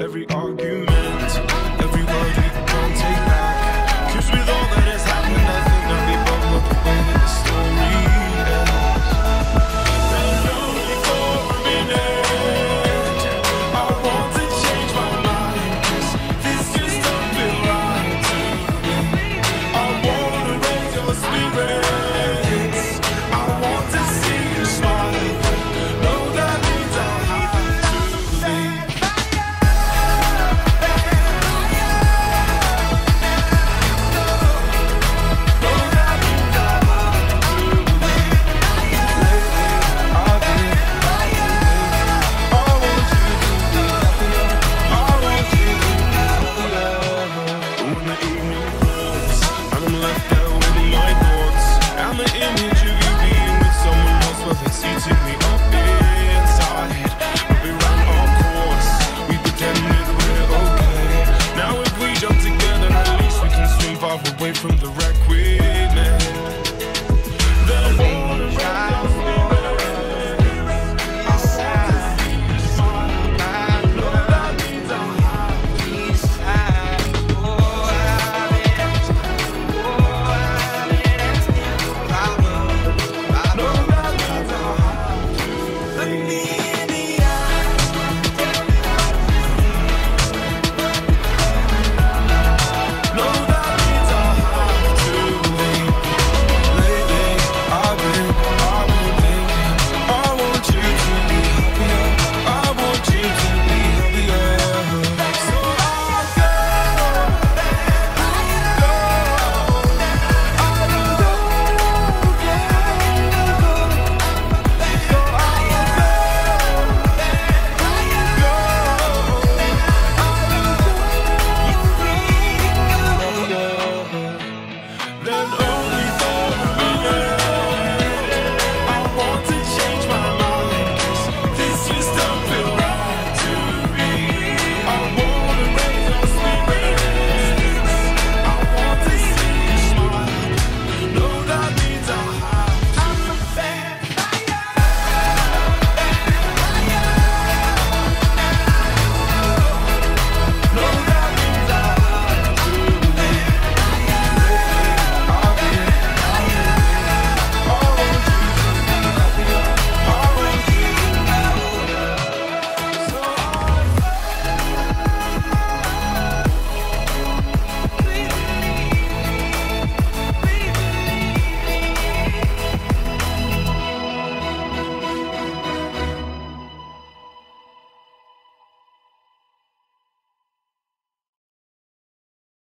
every argument.